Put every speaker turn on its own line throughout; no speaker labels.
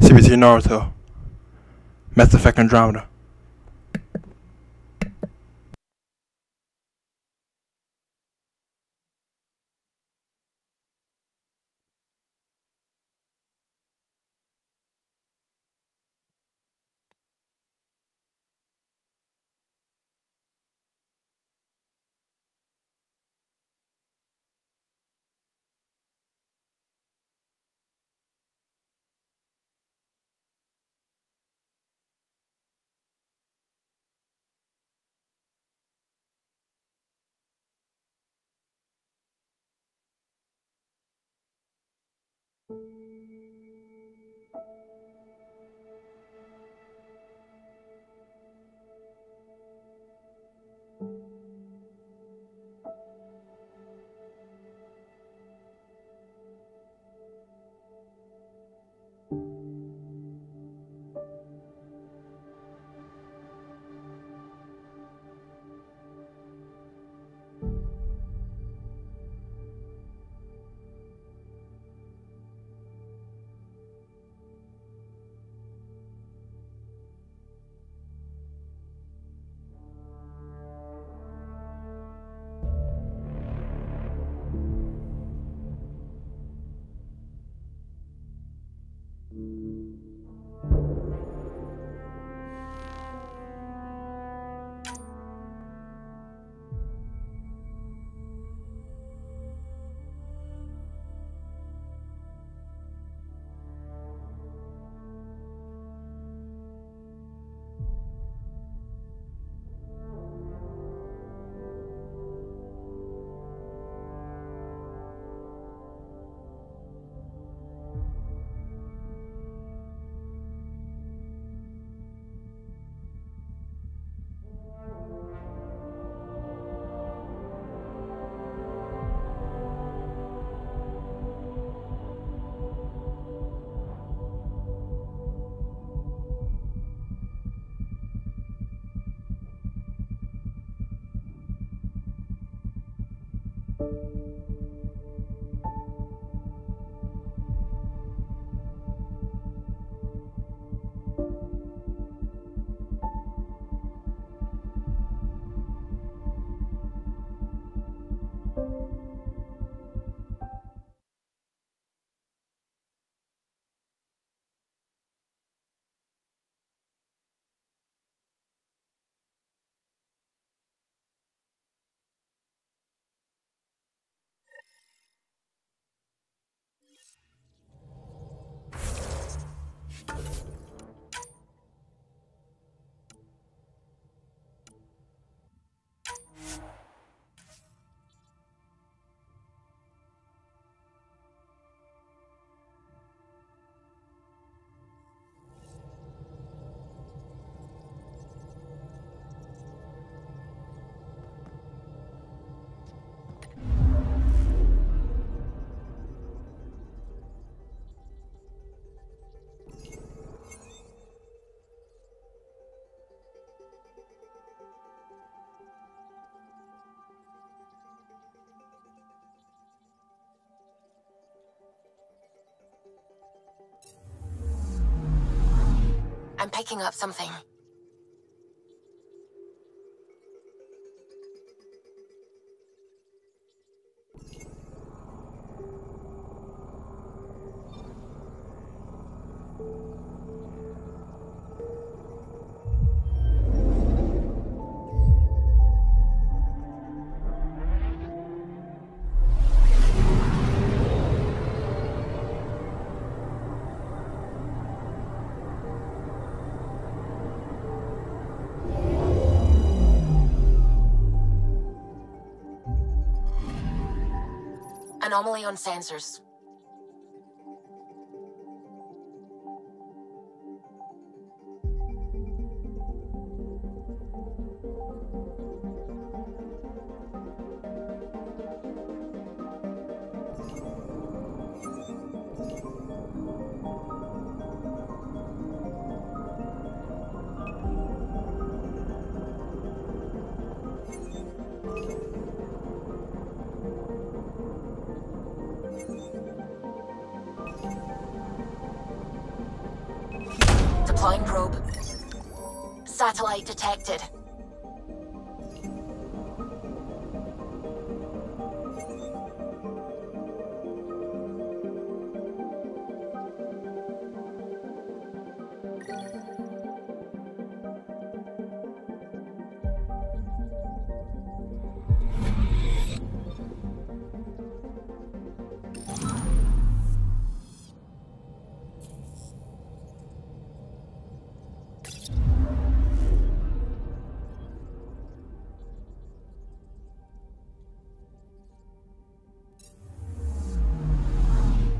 CBT Naruto. Mass Effect Andromeda.
picking up something. Anomaly on sensors. Detected.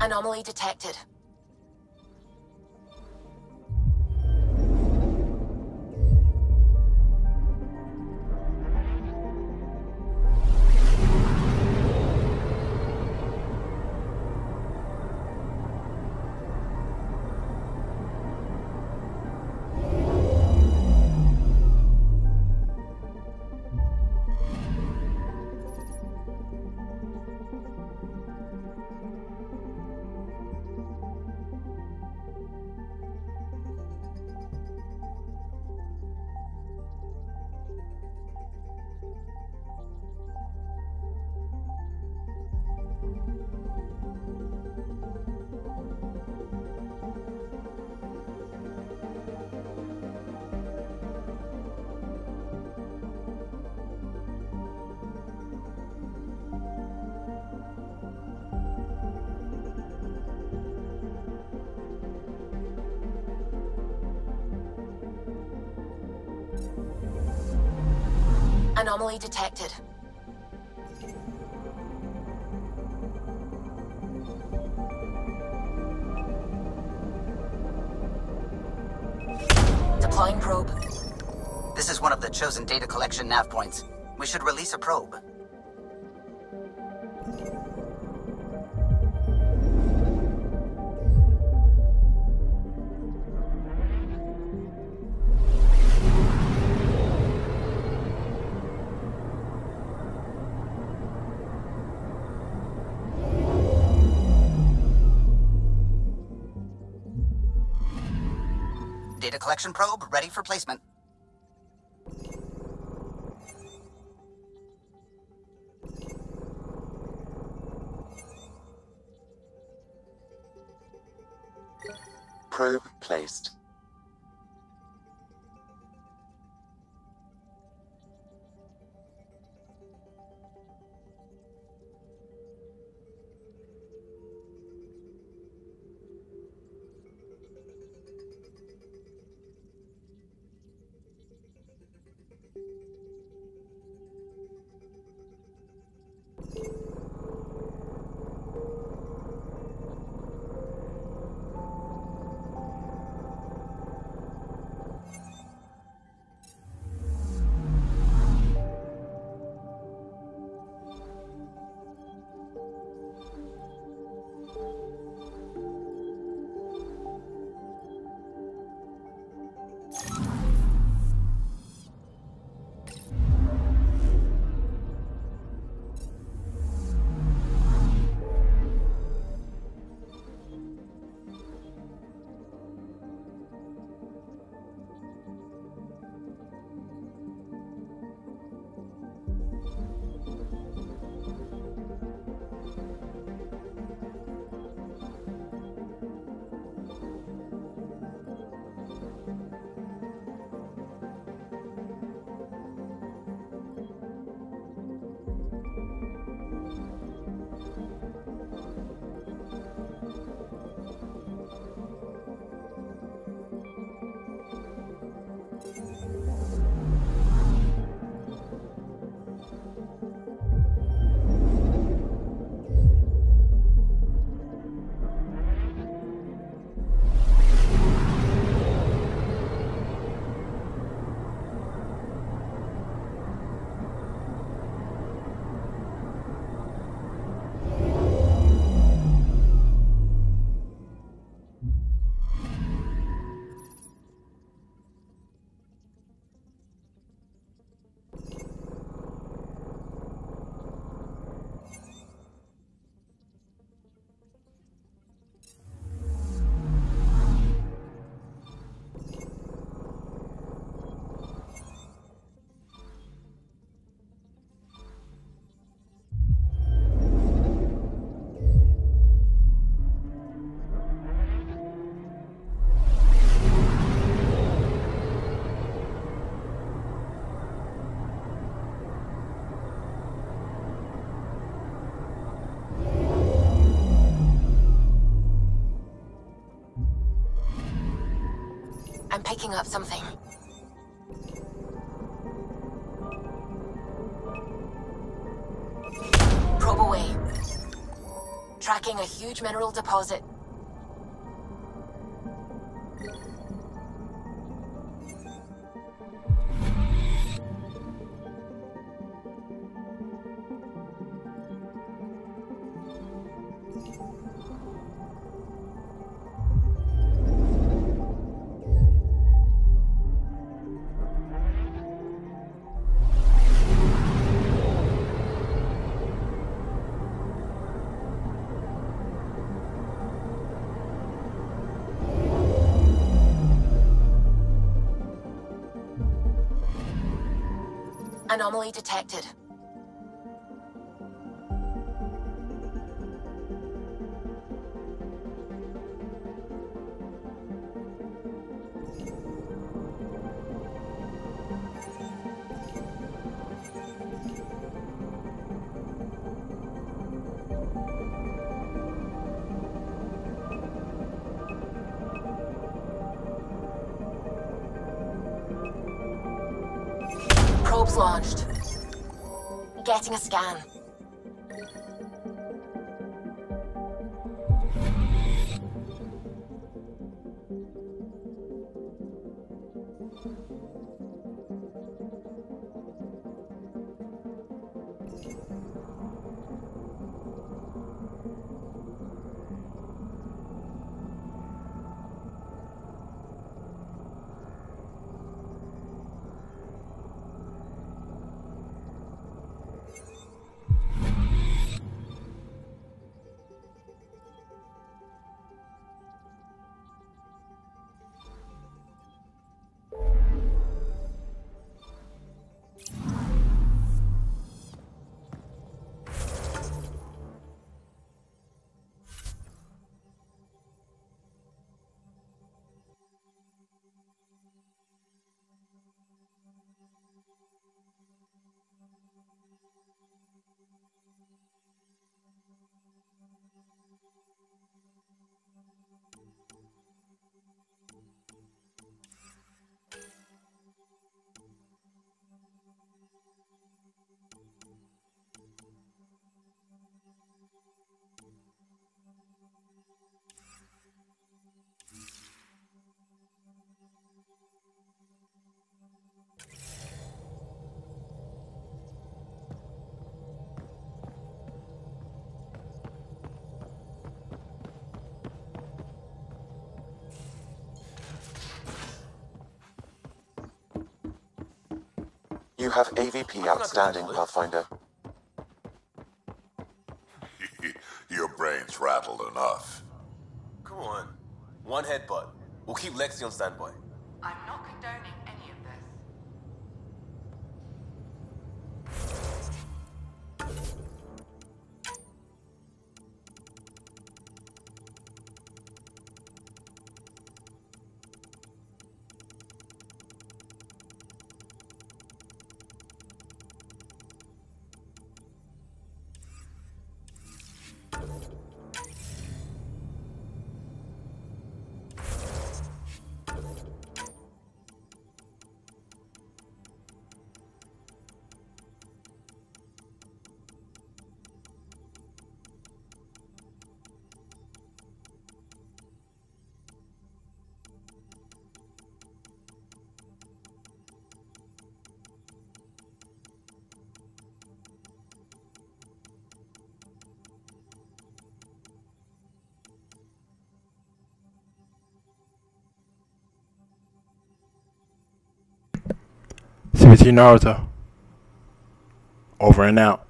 Anomaly detected. Anomaly detected. Deploying probe.
This is one of the chosen data collection nav points. We should release a probe. Data collection probe ready for placement.
Probe placed.
Picking up something. Probe away. Tracking a huge mineral deposit. Anomaly detected. Probes launched. Getting a scan.
You have AVP outstanding, Pathfinder.
Your brain's rattled enough.
Come on. One headbutt. We'll keep Lexi on standby.
I'm not condoning
CBT Naruto. Over and out.